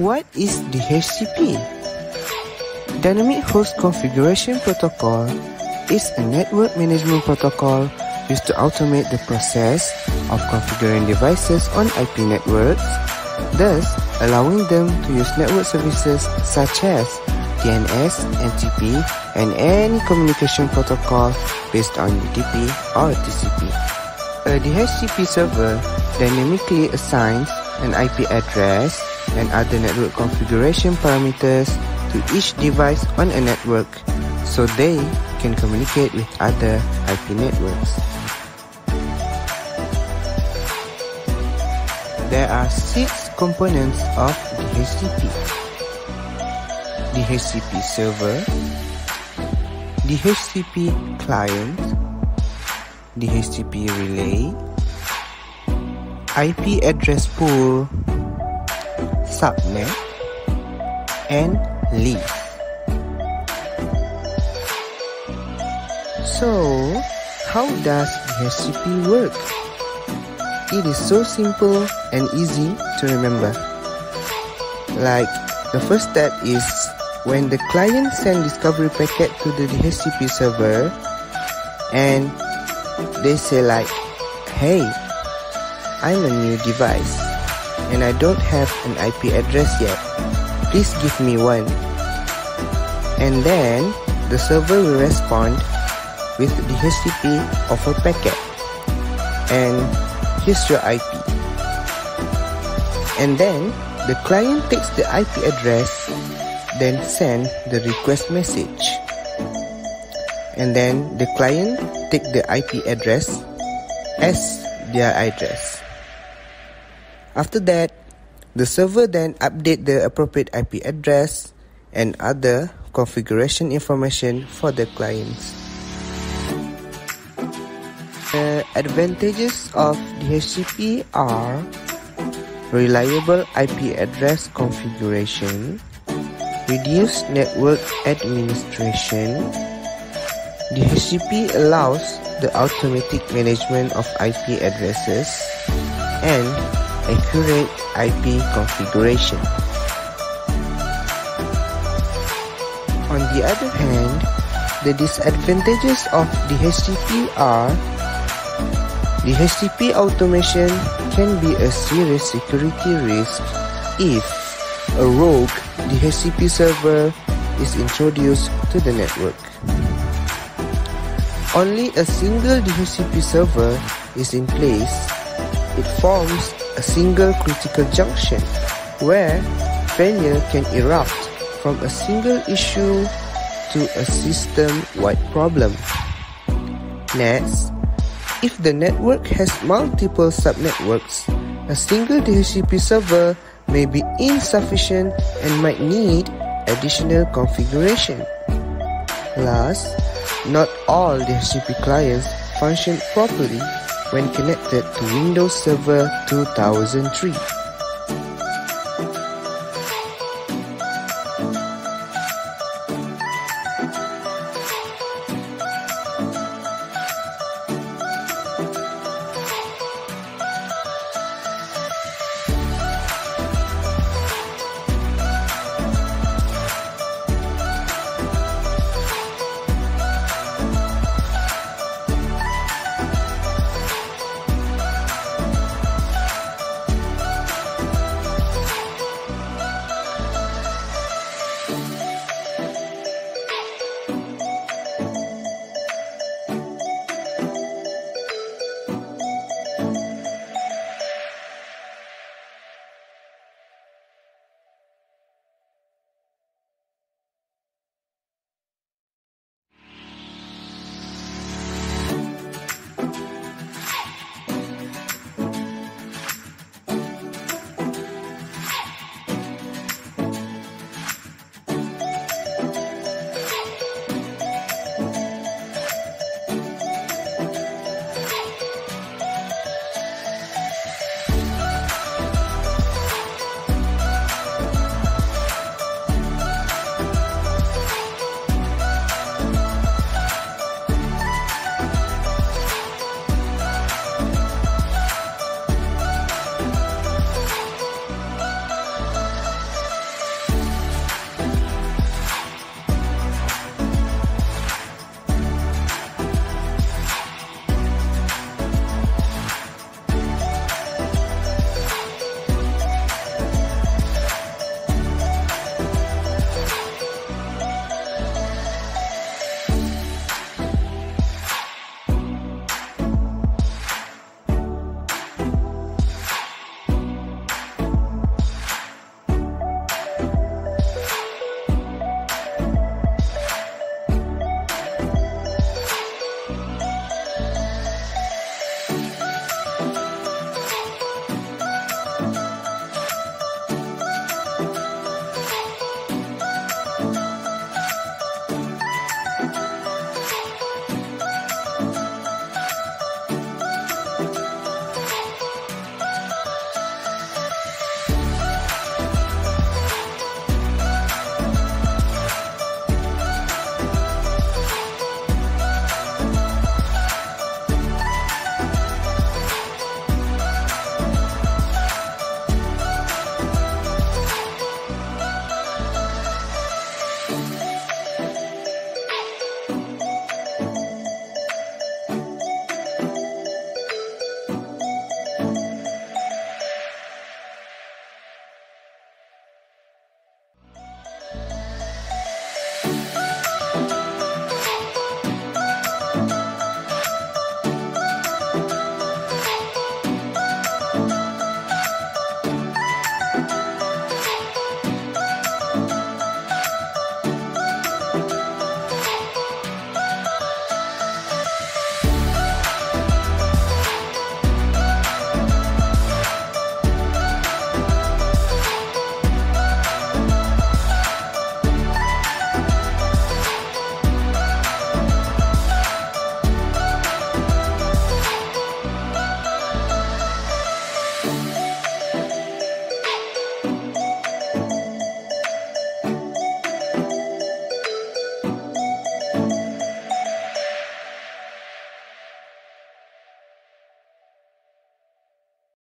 What is DHCP? Dynamic Host Configuration Protocol is a network management protocol used to automate the process of configuring devices on IP networks, thus allowing them to use network services such as DNS, NTP, and any communication protocol based on UDP or TCP. A DHCP server dynamically assigns an IP address and other network configuration parameters to each device on a network so they can communicate with other IP networks. There are six components of DHCP. DHCP server, the DHCP client, DHCP relay, IP address pool, subnet, and lease. So, how does DHCP work? It is so simple and easy to remember. Like, the first step is when the client send discovery packet to the DHCP server and they say like, hey, I'm a new device and I don't have an IP address yet. Please give me one. And then the server will respond with the HTTP of a packet. And here's your IP. And then the client takes the IP address, then send the request message. And then the client take the IP address as their address. After that, the server then update the appropriate IP address and other configuration information for the clients. The advantages of DHCP are reliable IP address configuration, reduced network administration. DHCP allows the automatic management of IP addresses and accurate IP configuration. On the other hand, the disadvantages of the DHCP are the DHCP automation can be a serious security risk if a rogue DHCP server is introduced to the network. Only a single DHCP server is in place. It forms a single critical junction where failure can erupt from a single issue to a system-wide problem. Next, if the network has multiple subnetworks, a single DHCP server may be insufficient and might need additional configuration. Last, not all DHCP clients function properly when connected to Windows Server 2003.